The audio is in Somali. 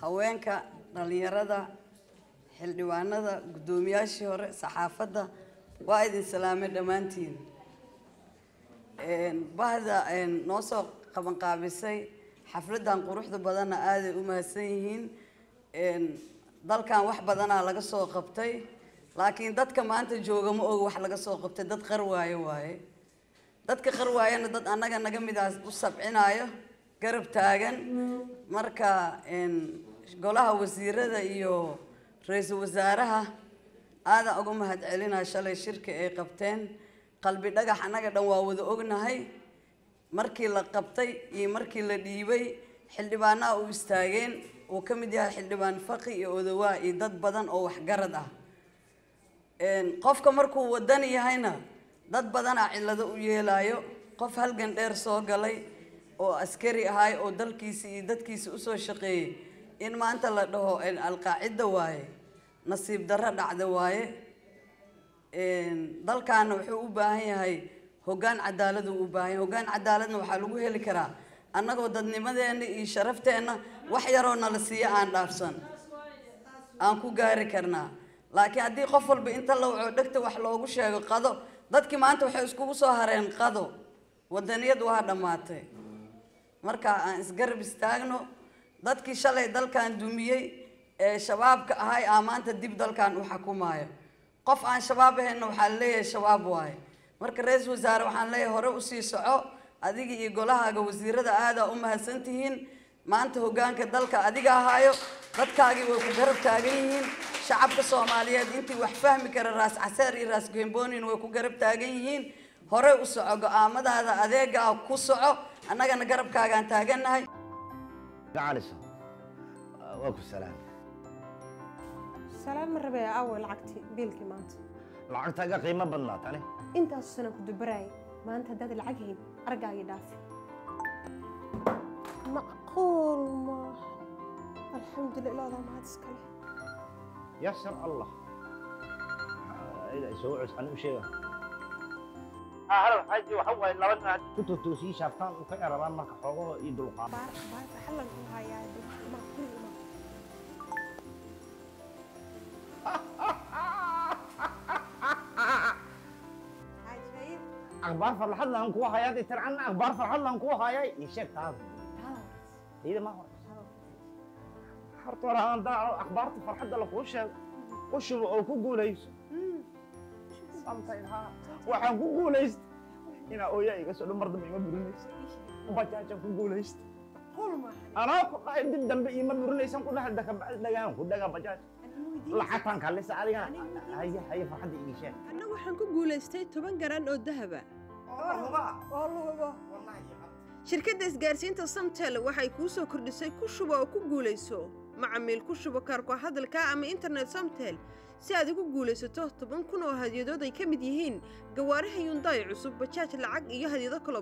haweenka dhallinyarada xildhibaanada guddoomiyaashii hore saxaafadda waa idin salaamay dhammaantiin. Bahda noo soo qabanqaabisay xafladdan quruxda badanna aaday u mahadsan yihiin. Dalkan wax badanaa laga soo qabtay laakiin dadka maanta jooga ma og wax laga soo qabtay dad qarwaaye waaye. Dadka qarwaayana dad annaga naga midaas u sabcinayo garab taagan. Marka golaha wasiirada iyo ra'iisul wasaaraha aadaan uga mahad celinaa shalay shirka ay qabteen. Qalbi dhagax annaga dhan waa wada ognahay. Markii la qabtay iyo markii la dhiibay xildhibaanaha u istaageen. Uu ka mid yahay xildhibaan faqi iyo odawaa iyo dad badan oo waxgarad ah. Qofka markuu wadan yahayna dad badanaa cillado u yeelaayo. Qof halgan dheer soo galay oo askari ahay oo dalkiisa iyo dadkiisa u soo shaqeeyey in maanta la dhaho alqaacida waaye nasiib darro dhacda waaye dalkaana wuxuu u baahan yahay hoggaan cadaaladu u baahan yahay. Hoggaan cadaaladna waxaa lagu heli karaa annagoo dadnimadeenna iyo sharafteenna wax yaroo nala siiyo aan dhaafsan aan ku gaari karnaa. Laakiin haddii qof walba inta la waco dhegta wax loogu sheego qado dadkii maanta waxay iskugu soo hareen qado. Wadaniyad waa dhammaatay. Marka aan isgarab istaagno dadkii shalay dalkan dumiyey ee shabaabka ahay aa maanta dib dalkan u xukumaayo. Qof aan shabaab ahaynna waxaa leeyahay shabaab waaye. Marka ra'iisul wasaare waxaan leeyahay hore u sii soco adiga iyo golahaaga wasiirada aadaa u mahadsan tihiin maanta hoggaanka dalka adiga ahaayo dadkaagii way ku garab taagan yihiin. Shacabka soomaaliyeed intii wax fahmi kara raas caseer iyo raas gembonin way ku garab taagan yihiin. Hore u soco go'aamadaada adeegaa ku soco annagana garabkaagaan taagannahay جعلسه آه، واكو السلام سلام الربيع أول لعقتي بيلكي مانت لعقتها قيمة بدنات أنا أنت السنة كنت براي ما أنت هداد العقهي أرجع يدافع. معقول ما. الحمد لله ما تسكلي يسر الله. آه، إذا سوء عن أمشيها أهلا حجي وحوى إلا يا ما كل ما. أخبار فرحة لهم كوا حياتي ترعنا أخبار فرحة لهم كوا حياتي يشك هذا إذا ما أخبار فرحة لهم كوا شاب وش الكوكو ليس samtayn haa waxaan ku guulaysta inaa ooyaa iga soo dhan mar dambe ima burinaysa bajaajaan ku guulaysta anaa ku dhahay dib dambe ima burinaysan ku dhahay dakabacdi dhagaan ku dhagaa bajaaj lacagtaan kalisa adigana. Haye haye farxadda ii sheeg anna waxaan ku guulaystay toban garan oo dahaba. Shirkadda isgaarsiinta samtel waxay kuu soo kordhisay ku shubo oo ku guulayso macamiil ku shubo kaarku hadalka ama internet samtel si aad ugu guulaysato toban kun oo hadyadood ay ka mid yihiin gawaaraha yundaay cusub bajaaj lacag iyo hadyado kalo